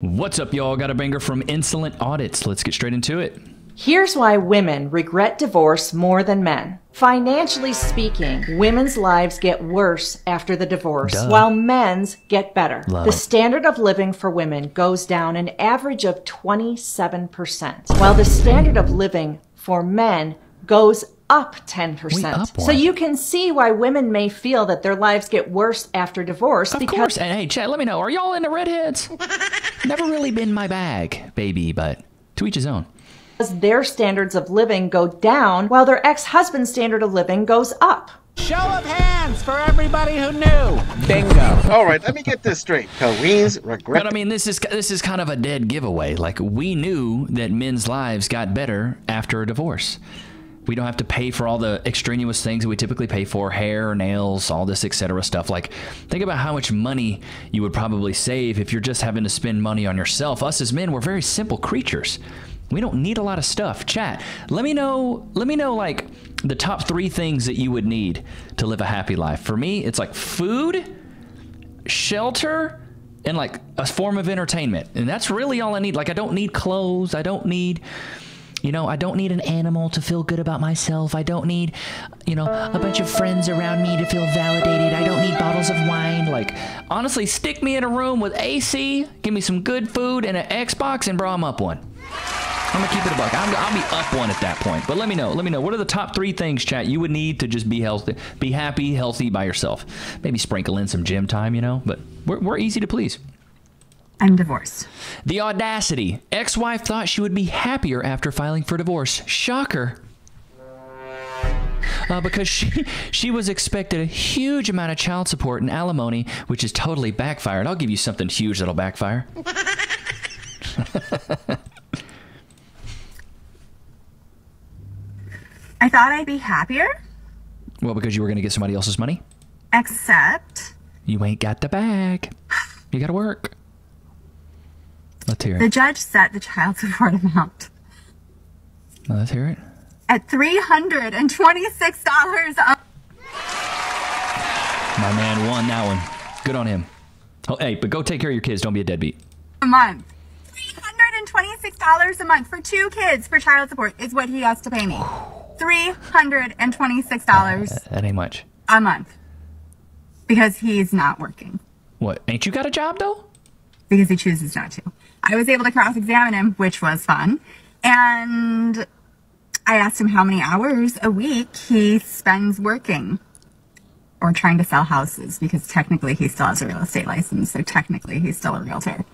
What's up, y'all? Got a banger from Insolent Audits. Let's get straight into it. Here's why women regret divorce more than men. Financially speaking, women's lives get worse after the divorce, Duh. while men's get better. Love the it. standard of living for women goes down an average of 27%, while the standard of living for men goes up 10%. Up so you can see why women may feel that their lives get worse after divorce Of because course. And hey, Chad, let me know. Are y'all into redheads? Never really been my bag, baby, but to each his own. their standards of living go down while their ex-husband's standard of living goes up. Show of hands for everybody who knew. Bingo. All right, let me get this straight. Queens regret. But I mean, this is this is kind of a dead giveaway. Like we knew that men's lives got better after a divorce. We don't have to pay for all the extraneous things that we typically pay for, hair, nails, all this etc. stuff. Like think about how much money you would probably save if you're just having to spend money on yourself. Us as men, we're very simple creatures. We don't need a lot of stuff. Chat. Let me know. Let me know like the top three things that you would need to live a happy life. For me, it's like food, shelter and like a form of entertainment. And that's really all I need. Like I don't need clothes. I don't need you know, I don't need an animal to feel good about myself. I don't need, you know, a bunch of friends around me to feel validated. I don't need bottles of wine. Like, honestly, stick me in a room with AC, give me some good food and an Xbox, and bro, I'm up one. I'm gonna keep it a buck. I'm, I'll be up one at that point. But let me know. Let me know. What are the top three things, chat, you would need to just be healthy, be happy, healthy by yourself? Maybe sprinkle in some gym time, you know. But we're, we're easy to please. I'm divorced. The audacity. Ex-wife thought she would be happier after filing for divorce. Shocker. Uh, because she she was expected a huge amount of child support and alimony, which is totally backfired. I'll give you something huge that'll backfire. I thought I'd be happier, Well, because you were going to get somebody else's money. except You ain't got the bag. You got to work. Let's hear the judge set the child support amount Let's hear it. at $326 a month. My man won that one. Good on him. Oh, hey, but go take care of your kids. Don't be a deadbeat. A month. $326 a month for two kids for child support is what he has to pay me. $326 That ain't much. a month. Because he's not working. What? Ain't you got a job though? because he chooses not to. I was able to cross examine him, which was fun. And I asked him how many hours a week he spends working or trying to sell houses because technically he still has a real estate license. So technically he's still a realtor.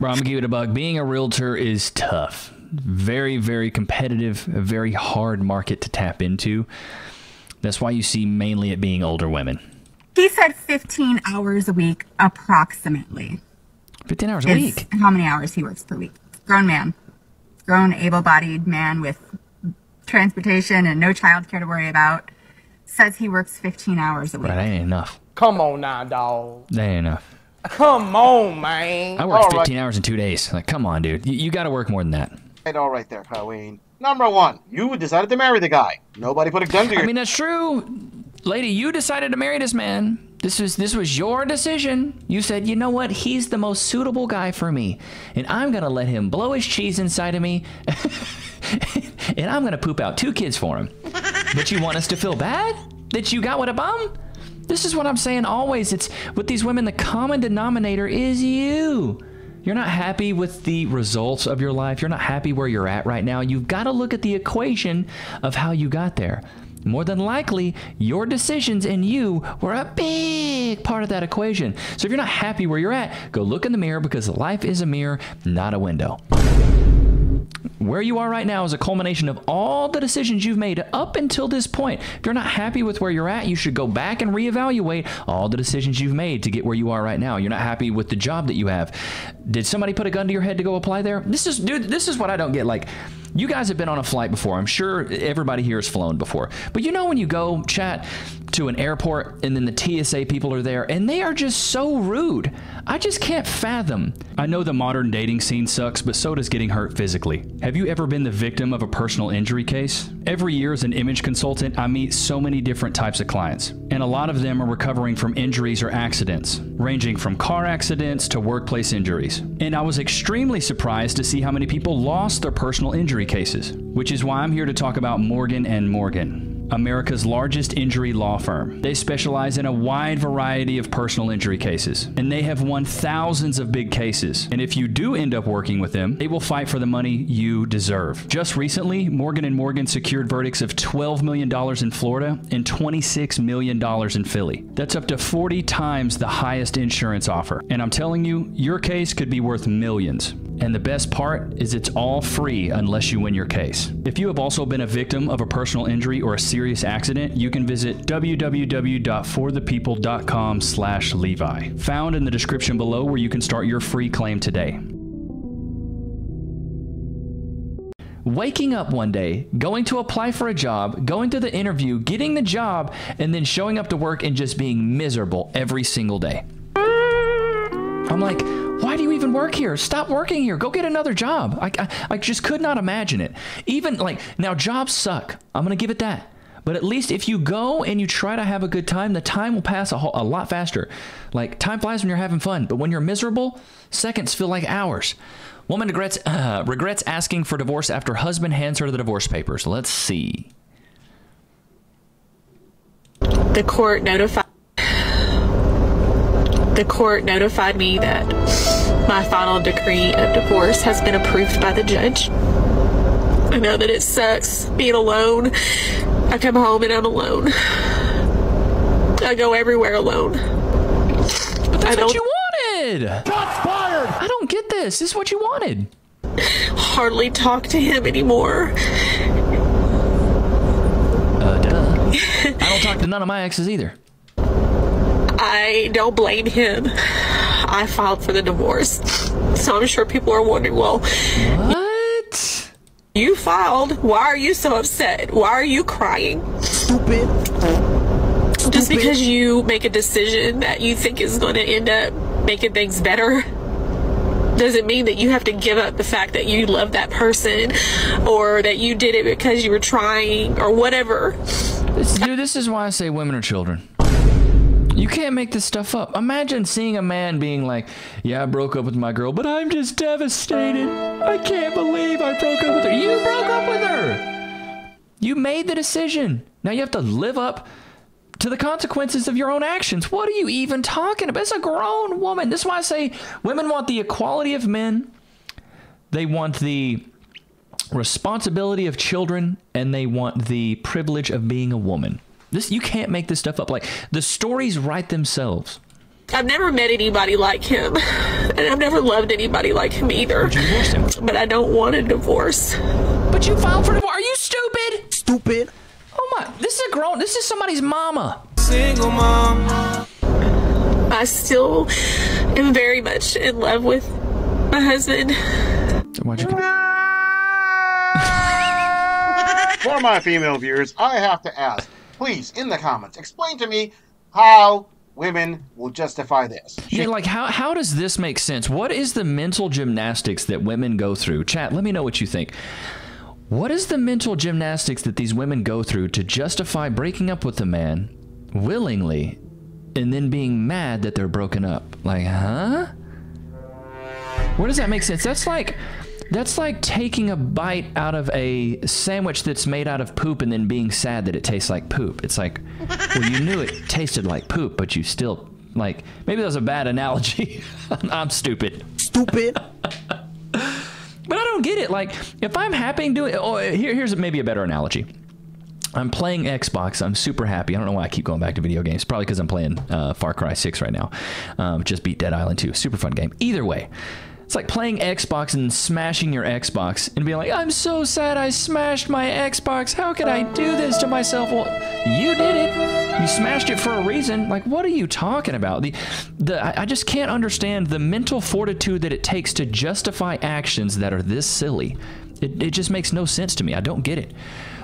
Bro, I'm gonna give it a bug. Being a realtor is tough. Very, very competitive, a very hard market to tap into. That's why you see mainly it being older women. He said 15 hours a week approximately. 15 hours a is week. how many hours he works per week. Grown man. Grown able bodied man with transportation and no childcare to worry about. Says he works 15 hours a week. Right, that ain't enough. Come on now, dog. That ain't enough. Come on, man. I worked All right. 15 hours in two days. Like, come on, dude. You, you got to work more than that. Right, all right there, Colleen. Number one, you decided to marry the guy. Nobody put a gun to your I mean, that's true, lady. You decided to marry this man. This was this was your decision. You said, you know what? He's the most suitable guy for me, and I'm gonna let him blow his cheese inside of me, and I'm gonna poop out two kids for him. But you want us to feel bad that you got with a bum? This is what I'm saying always. It's with these women, the common denominator is you. You're not happy with the results of your life. You're not happy where you're at right now. You've got to look at the equation of how you got there. More than likely, your decisions and you were a big part of that equation. So if you're not happy where you're at, go look in the mirror because life is a mirror, not a window. Where you are right now is a culmination of all the decisions you've made up until this point. If you're not happy with where you're at, you should go back and reevaluate all the decisions you've made to get where you are right now. You're not happy with the job that you have. Did somebody put a gun to your head to go apply there? This is dude, this is what I don't get. Like You guys have been on a flight before. I'm sure everybody here has flown before. But you know when you go chat to an airport and then the TSA people are there and they are just so rude. I just can't fathom. I know the modern dating scene sucks, but so does getting hurt physically. Have you ever been the victim of a personal injury case? Every year as an image consultant, I meet so many different types of clients, and a lot of them are recovering from injuries or accidents, ranging from car accidents to workplace injuries. And I was extremely surprised to see how many people lost their personal injury cases, which is why I'm here to talk about Morgan and Morgan. America's largest injury law firm. They specialize in a wide variety of personal injury cases, and they have won thousands of big cases. And if you do end up working with them, they will fight for the money you deserve. Just recently, Morgan and Morgan secured verdicts of $12 million in Florida and $26 million in Philly. That's up to 40 times the highest insurance offer. And I'm telling you, your case could be worth millions. And the best part is it's all free unless you win your case. If you have also been a victim of a personal injury or a serious accident, you can visit www.forthepeople.com slash Levi, found in the description below where you can start your free claim today. Waking up one day, going to apply for a job, going to the interview, getting the job, and then showing up to work and just being miserable every single day. I'm like, why do you even work here? Stop working here. Go get another job. I, I, I just could not imagine it. Even like, now jobs suck. I'm going to give it that. But at least if you go and you try to have a good time, the time will pass a, whole, a lot faster. Like, time flies when you're having fun, but when you're miserable, seconds feel like hours. Woman regrets, uh, regrets asking for divorce after husband hands her the divorce papers. Let's see. The court notified the court notified me that my final decree of divorce has been approved by the judge. I know that it sucks being alone. I come home and I'm alone. I go everywhere alone. But that's I what don't- you wanted. Shots fired! I don't get this. This is what you wanted. hardly talk to him anymore. Uh, duh. I don't talk to none of my exes either. I don't blame him. I filed for the divorce. So I'm sure people are wondering, well, What? you filed. Why are you so upset? Why are you crying? Stupid. Just because you make a decision that you think is going to end up making things better doesn't mean that you have to give up the fact that you love that person or that you did it because you were trying or whatever. Dude, this is why I say women are children. You can't make this stuff up. Imagine seeing a man being like, Yeah, I broke up with my girl, but I'm just devastated. I can't believe I broke up with her. You broke up with her. You made the decision. Now you have to live up to the consequences of your own actions. What are you even talking about? It's a grown woman. This is why I say women want the equality of men, they want the responsibility of children and they want the privilege of being a woman. This you can't make this stuff up. Like the stories write themselves. I've never met anybody like him, and I've never loved anybody like him either. You divorced him. But I don't want a divorce. But you filed for divorce. Are you stupid? Stupid. Oh my! This is a grown. This is somebody's mama. Single mom. I still am very much in love with my husband. Why'd you? For my female viewers, I have to ask, please, in the comments, explain to me how women will justify this. Yeah, like how how does this make sense? What is the mental gymnastics that women go through? Chat, let me know what you think. What is the mental gymnastics that these women go through to justify breaking up with a man willingly and then being mad that they're broken up? Like, huh? Where does that make sense? That's like that's like taking a bite out of a sandwich that's made out of poop and then being sad that it tastes like poop. It's like, well, you knew it tasted like poop, but you still like maybe that was a bad analogy. I'm stupid. Stupid. But I don't get it. Like, if I'm happy doing, oh, here, here's maybe a better analogy. I'm playing Xbox. I'm super happy. I don't know why I keep going back to video games. Probably because I'm playing uh, Far Cry 6 right now. Um, just beat Dead Island 2. Super fun game. Either way, it's like playing Xbox and smashing your Xbox and being like, I'm so sad I smashed my Xbox. How could I do this to myself? Well, you did it. You smashed it for a reason. Like, what are you talking about? The, the, I just can't understand the mental fortitude that it takes to justify actions that are this silly It, it just makes no sense to me. I don't get it.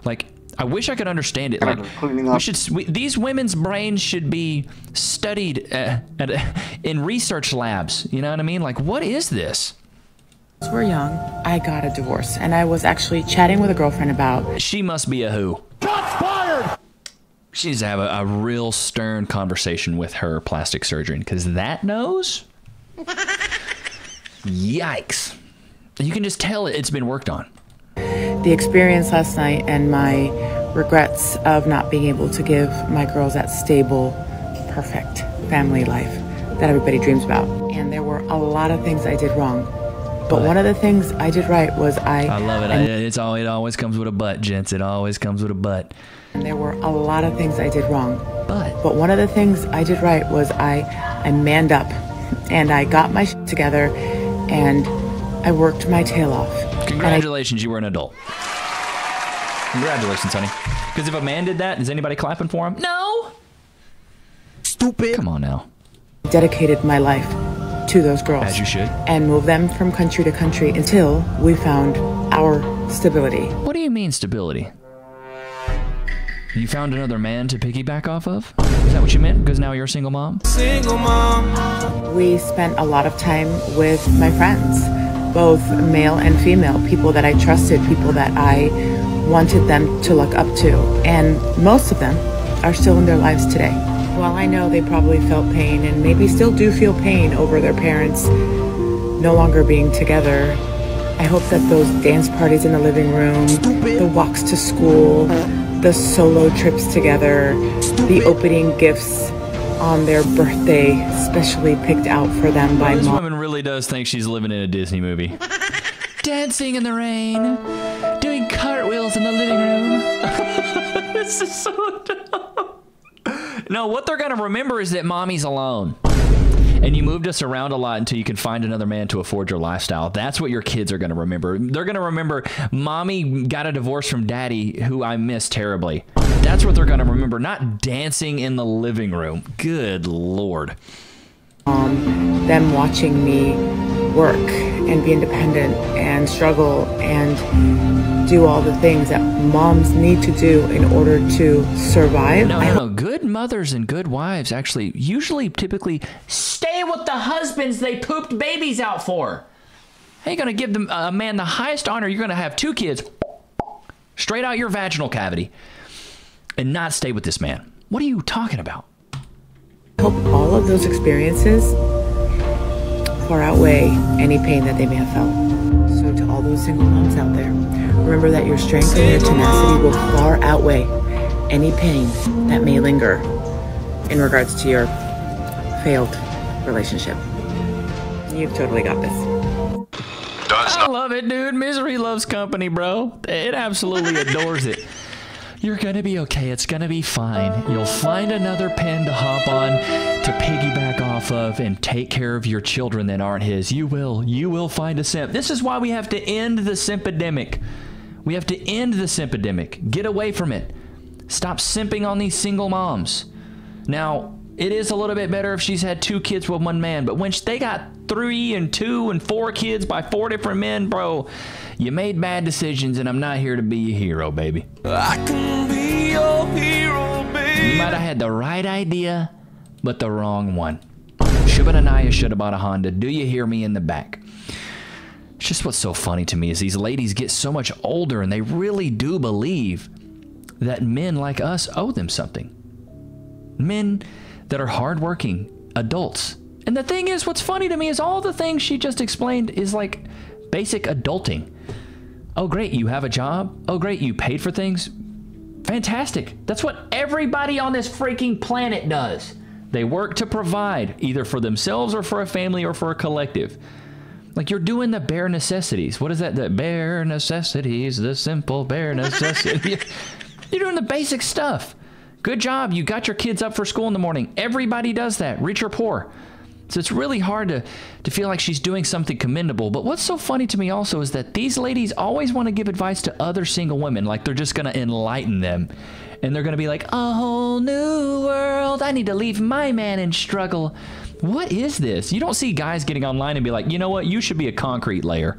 Like, I wish I could understand it. Like, we should we, these women's brains should be studied uh, at, in research labs. You know what I mean? Like, what is this? we're young, I got a divorce, and I was actually chatting with a girlfriend about. She must be a who. She needs to have a, a real stern conversation with her plastic surgeon because that nose. Yikes! You can just tell it, it's been worked on. The experience last night and my regrets of not being able to give my girls that stable, perfect family life that everybody dreams about. And there were a lot of things I did wrong. But one of the things I did right was I. I love it. I, it's all, it always comes with a butt, gents. It always comes with a butt. And there were a lot of things I did wrong. But But one of the things I did right was I, I manned up and I got my shit together and I worked my tail off. And I congratulations, you were an adult. Congratulations, honey. Because if a man did that, is anybody clapping for him? No. Stupid. Come on now. dedicated my life to those girls. As you should. And moved them from country to country until we found our stability. What do you mean stability? You found another man to piggyback off of? Is that what you meant? Because now you're a single mom? Single mom. We spent a lot of time with my friends, both male and female, people that I trusted, people that I wanted them to look up to. And most of them are still in their lives today. While I know they probably felt pain and maybe still do feel pain over their parents no longer being together, I hope that those dance parties in the living room, the walks to school, the solo trips together, the opening gifts on their birthday, specially picked out for them by This mom. woman really does think she's living in a Disney movie. Dancing in the rain, doing cartwheels in the living room. this is so dumb. No, what they're gonna remember is that mommy's alone. And you moved us around a lot until you can find another man to afford your lifestyle. That's what your kids are going to remember. They're going to remember mommy got a divorce from daddy who I miss terribly. That's what they're going to remember, not dancing in the living room. Good lord. um, them watching me work and be independent and struggle and do all the things that moms need to do in order to survive. No, no, no. Good mothers and good wives actually usually typically stay with the husbands they pooped babies out for. How you going to give them a man the highest honor? You're going to have two kids straight out your vaginal cavity and not stay with this man. What are you talking about? I hope all of those experiences far outweigh any pain that they may have felt. So, to all those single moms out there, remember that your strength and your tenacity will far outweigh any pain that may linger in regards to your failed relationship. You've totally got this. I love it, dude. Misery loves company, bro. It absolutely adores it. You're gonna be okay. It's gonna be fine. You'll find another pen to hop on, to piggyback off of, and take care of your children that aren't his. You will. You will find a simp. This is why we have to end the simpidemic. We have to end the simpidemic. Get away from it. Stop simping on these single moms. Now, it is a little bit better if she's had two kids with one man, but when they got three and two and four kids by four different men, bro, you made bad decisions, and I'm not here to be your hero, baby. I can be your hero, You might have had the right idea, but the wrong one. Shubha Anaya should have bought a Honda. Do you hear me in the back? It's just what's so funny to me is these ladies get so much older and they really do believe that men like us owe them something. Men that are hardworking adults. And the thing is, what's funny to me is all the things she just explained is like basic adulting. Oh, great, you have a job. Oh, great, you paid for things. Fantastic. That's what everybody on this freaking planet does. They work to provide, either for themselves or for a family or for a collective. Like you're doing the bare necessities. What is that? The bare necessities, the simple bare necessities. You're doing the basic stuff. Good job. You got your kids up for school in the morning. Everybody does that, rich or poor. So it's really hard to, to feel like she's doing something commendable. But what's so funny to me also is that these ladies always want to give advice to other single women, like they're just going to enlighten them. And they're going to be like, a whole new world. I need to leave my man and struggle. What is this? You don't see guys getting online and be like, you know what? You should be a concrete layer.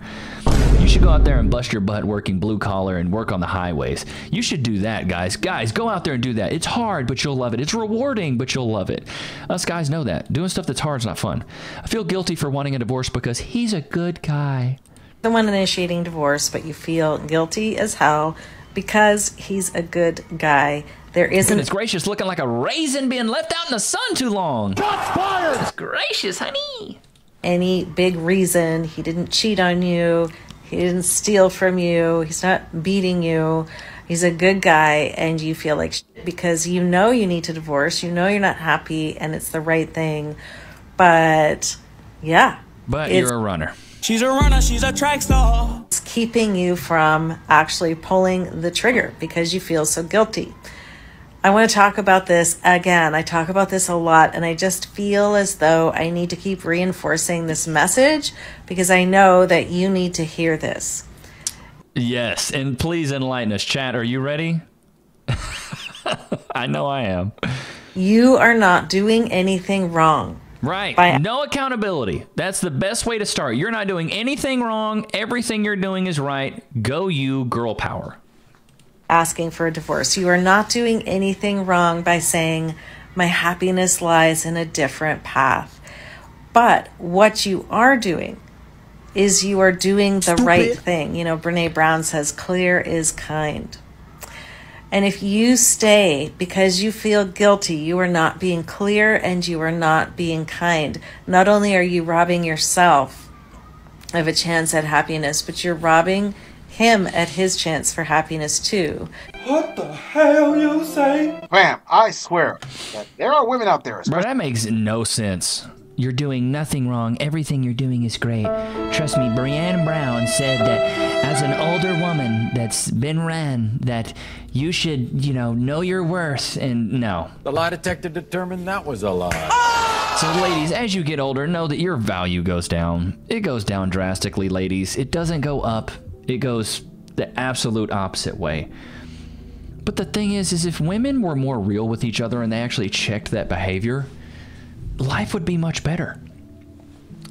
You should go out there and bust your butt working blue collar and work on the highways. You should do that, guys. Guys, go out there and do that. It's hard, but you'll love it. It's rewarding, but you'll love it. Us guys know that. Doing stuff that's hard is not fun. I feel guilty for wanting a divorce because he's a good guy. The one initiating divorce, but you feel guilty as hell because he's a good guy. There isn't Goodness gracious, looking like a raisin being left out in the sun too long. Shots fired! Goodness gracious, honey. any big reason. He didn't cheat on you. He didn't steal from you. He's not beating you. He's a good guy, and you feel like shit because you know you need to divorce. You know you're not happy, and it's the right thing. But yeah, But you're a runner. She's a runner, she's a track star. it's keeping you from actually pulling the trigger because you feel so guilty. I want to talk about this again. I talk about this a lot, and I just feel as though I need to keep reinforcing this message because I know that you need to hear this. Yes, and please enlighten us. Chat, are you ready? I know I am. You are not doing anything wrong. Right. By- no accountability. That's the best way to start. You're not doing anything wrong. Everything you're doing is right. Go you, girl power. Asking for a divorce. You are not doing anything wrong by saying, My happiness lies in a different path. But what you are doing is you are doing the right thing. You know, Brene Brown says, Clear is kind. And if you stay because you feel guilty, you are not being clear and you are not being kind. Not only are you robbing yourself of a chance at happiness, but you're robbing him at his chance for happiness too. What the hell you say? Fam, I swear that there are women out there, Bro, that makes no sense. You're doing nothing wrong. Everything you're doing is great. Trust me, Brianne Brown said that as an older woman that's been ran, that you should, you know, know your worth. And no. The lie detector determined that was a lie. So, ladies, as you get older, know that your value goes down. It goes down drastically, ladies. It doesn't go up, it goes the absolute opposite way. But the thing is, is if women were more real with each other and they actually checked that behavior, life would be much better.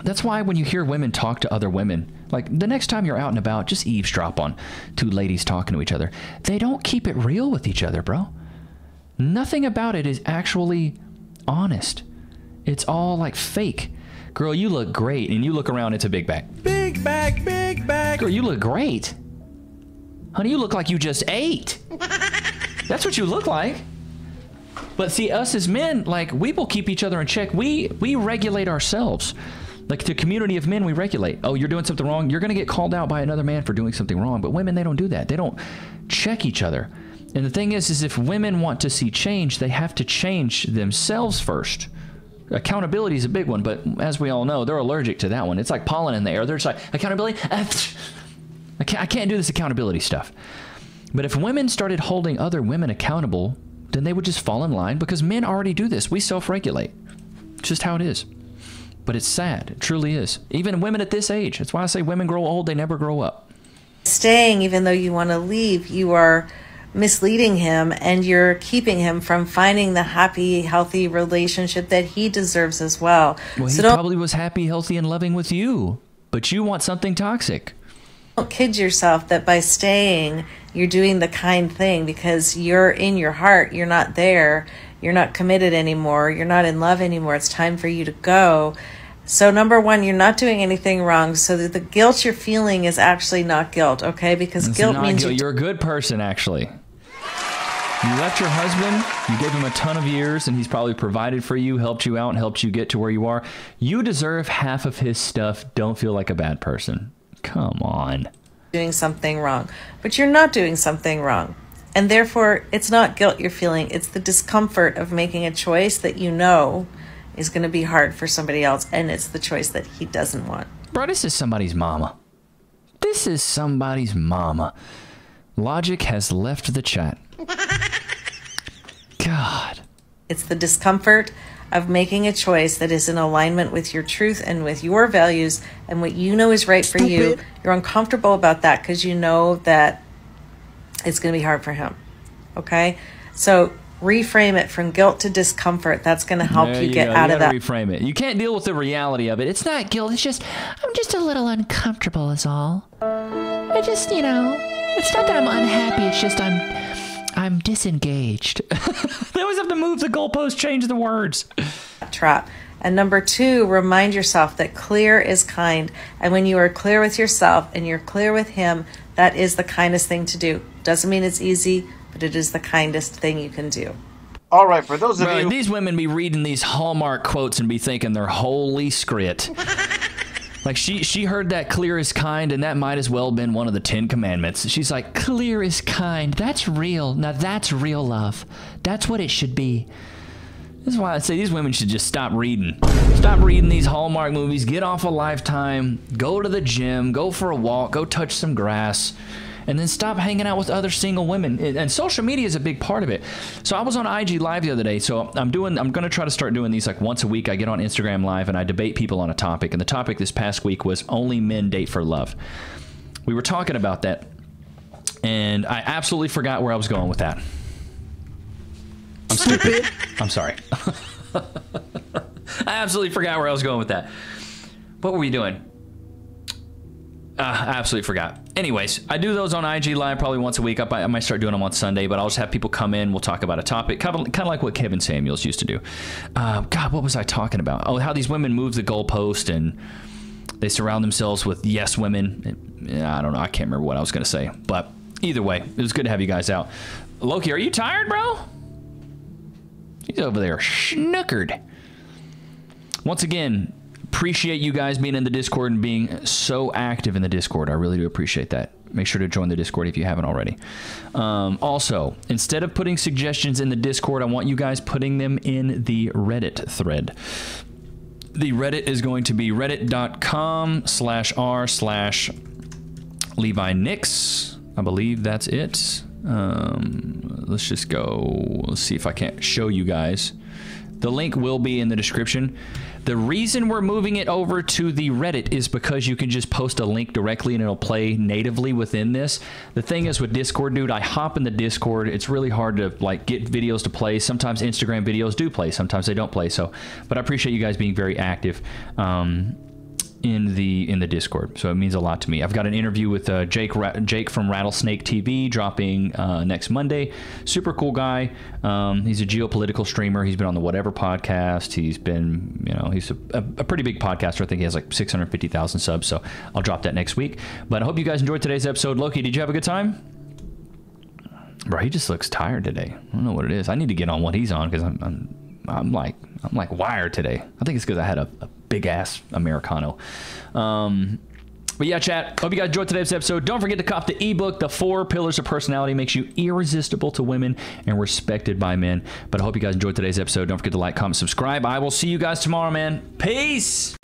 That's why when you hear women talk to other women, like the next time you're out and about, just eavesdrop on two ladies talking to each other. They don't keep it real with each other, bro. Nothing about it is actually honest. It's all like fake. Girl, you look great, and you look around, it's a big bag. Big bag, big bag. Girl, you look great. Honey, you look like you just ate. That's what you look like. But see, us as men, like we will keep each other in check. We we regulate ourselves. Like the community of men, we regulate. Oh, you're doing something wrong. You're gonna get called out by another man for doing something wrong. But women, they don't do that. They don't check each other. And the thing is, is if women want to see change, they have to change themselves first. Accountability is a big one, but as we all know, they're allergic to that one. It's like pollen in the air. They're just like accountability. I can't, I can't do this accountability stuff. But if women started holding other women accountable, then they would just fall in line because men already do this. We self regulate. It's just how it is. But it's sad. It truly is. Even women at this age. That's why I say women grow old, they never grow up. Staying, even though you want to leave, you are misleading him and you're keeping him from finding the happy, healthy relationship that he deserves as well. Well, he so don't, probably was happy, healthy, and loving with you, but you want something toxic. don't kid yourself that by staying, you're doing the kind thing because you're in your heart, you're not there, you're not committed anymore, you're not in love anymore. It's time for you to go. So, number one, you're not doing anything wrong. So, that the guilt you're feeling is actually not guilt, okay? Because It's guilt means guilt. you you're a good person, actually. You left your husband, you gave him a ton of years, and he's probably provided for you, helped you out, and helped you get to where you are. You deserve half of his stuff. Don't feel like a bad person. Come on. doing something wrong, but you're not doing something wrong. And therefore, it's not guilt you're feeling, it's the discomfort of making a choice that you know is going to be hard for somebody else, and it's the choice that he doesn't want. Bro, this is somebody's mama. This is somebody's mama. Logic has left the chat. God. It's the discomfort of making a choice that is in alignment with your truth and with your values and what you know is right for you. You're uncomfortable about that because you know that it's going to be hard for him. Okay? So reframe it from guilt to discomfort. That's going to help There you get go. out you of that. reframe it. You can't deal with the reality of it. It's not guilt. It's just I'm just a little uncomfortable. Is all. I just you know, it's not that I'm unhappy. It's just I'm I'm disengaged. they always have to move the goalpost, change the words. trap. And number two, remind yourself that clear is kind. And when you are clear with yourself and you're clear with him, that is the kindest thing to do. Doesn't mean it's easy, but it is the kindest thing you can do. All right, for those of Bro, you these women be reading these Hallmark quotes and be thinking they're holy scrit. like she she heard that clear is kind, and that might as well been one of the Ten Commandments. She's like, clear is kind. That's real. Now that's real love. That's what it should be. This is why I say these women should just stop reading. Stop reading these Hallmark movies. Get off a Lifetime. Go to the gym. Go for a walk. Go touch some grass. And then stop hanging out with other single women. And social media is a big part of it. So I was on IG Live the other day. So I'm doing. I'm going to try to start doing these like once a week. I get on Instagram Live and I debate people on a topic. And the topic this past week was only men date for love. We were talking about that, and I absolutely forgot where I was going with that. I'm stupid. I'm sorry. I absolutely forgot where I was going with that. What were we doing? Uh, I absolutely forgot. Anyways, I do those on IG Live probably once a week. I, might- start doing them on Sunday, but I'll just have people come in. We'll talk about a topic, kind of, kind of like what Kevin Samuels used to do. Uh, God, what was I talking about? Oh, how these women move the goalpost and they surround themselves with yes women. I don't know. I can't remember what I was going to say, but either way, it was good to have you guys out. Loki, are you tired, bro? He's over there schnookered. Once again, appreciate you guys being in the Discord and being so active in the Discord. I really do appreciate that. Make sure to join the Discord if you haven't already. Um, also, instead of putting suggestions in the Discord, I want you guys putting them in the Reddit thread. The Reddit is going to be reddit.com slash r slash Levi Nichs. I believe that's it. Um, let's just go. Let's see if I can't show you guys. The link will be in the description. The reason we're moving it over to the Reddit is because you can just post a link directly and it'll play natively within this. The thing is with Discord, dude, I hop in the Discord. It's really hard to like get videos to play. Sometimes Instagram videos do play, sometimes they don't play. So, but I appreciate you guys being very active. Um, in the in the Discord. So it means a lot to me. I've got an interview with uh, Jake Ra- Jake from Rattlesnake TV dropping uh, next Monday. Super cool guy. Um, he's a geopolitical streamer. He's been on the Whatever podcast. He's been you know he's a, a, pretty big podcaster. I think he has like six hundred fifty thousand subs. So I'll drop that next week. But I hope you guys enjoyed today's episode. Loki, did you have a good time? Bro, he just looks tired today. I don't know what it is. I need to get on what he's on because I'm, I'm I'm like I'm like wired today. I think it's because I had a, a big ass americano. Um, but yeah, chat. Hope you guys enjoyed today's episode. Don't forget to cop the ebook, The Four Pillars of Personality, makes you irresistible to women and respected by men. But I hope you guys enjoyed today's episode. Don't forget to like, comment, subscribe. I will see you guys tomorrow, man. Peace.